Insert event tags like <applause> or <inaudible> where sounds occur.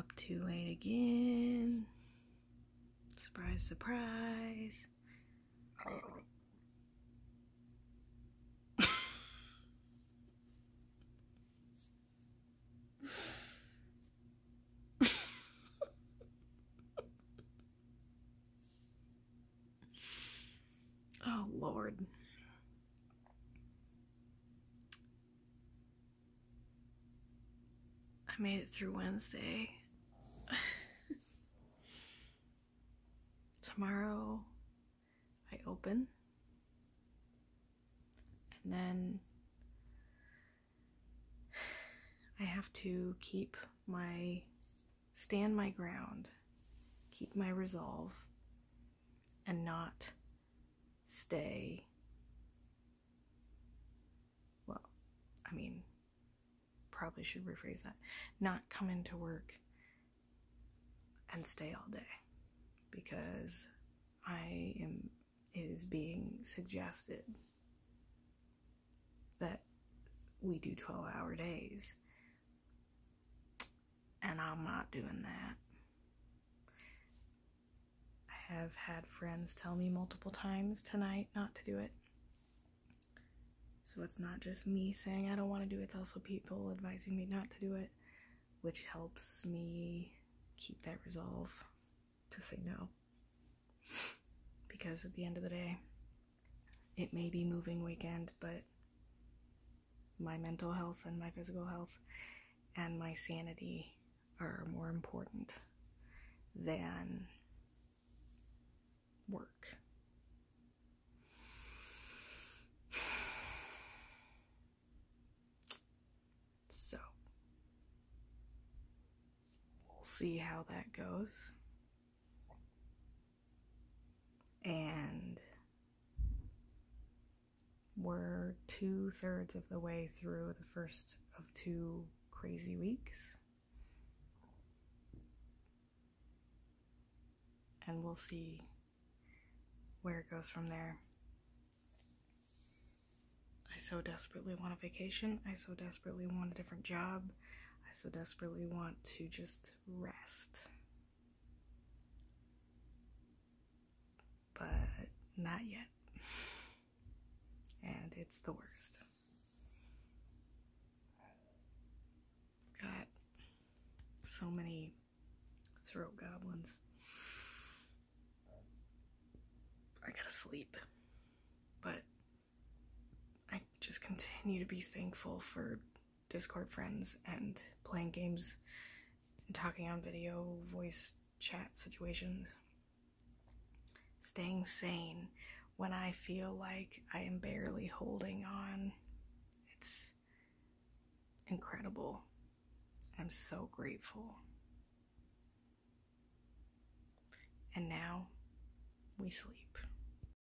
up too late again. Surprise, surprise. <laughs> oh, Lord. I made it through Wednesday. <laughs> Tomorrow I open. And then <sighs> I have to keep my stand my ground, keep my resolve, and not stay. Well, I mean, probably should rephrase that. Not come into work and stay all day because I am is being suggested that we do 12 hour days and I'm not doing that. I have had friends tell me multiple times tonight not to do it. So it's not just me saying I don't want to do it, it's also people advising me not to do it, which helps me keep that resolve to say no. <laughs> Because at the end of the day, it may be moving weekend, but my mental health and my physical health and my sanity are more important than work. So, we'll see how that goes. And we're two thirds of the way through the first of two crazy weeks. And we'll see where it goes from there. I so desperately want a vacation. I so desperately want a different job. I so desperately want to just rest. But not yet. And it's the worst. Got so many throat goblins. I gotta sleep. But I just continue to be thankful for Discord friends and playing games and talking on video, voice chat situations. Staying sane when I feel like I am barely holding on. It's incredible. I'm so grateful. And now we sleep.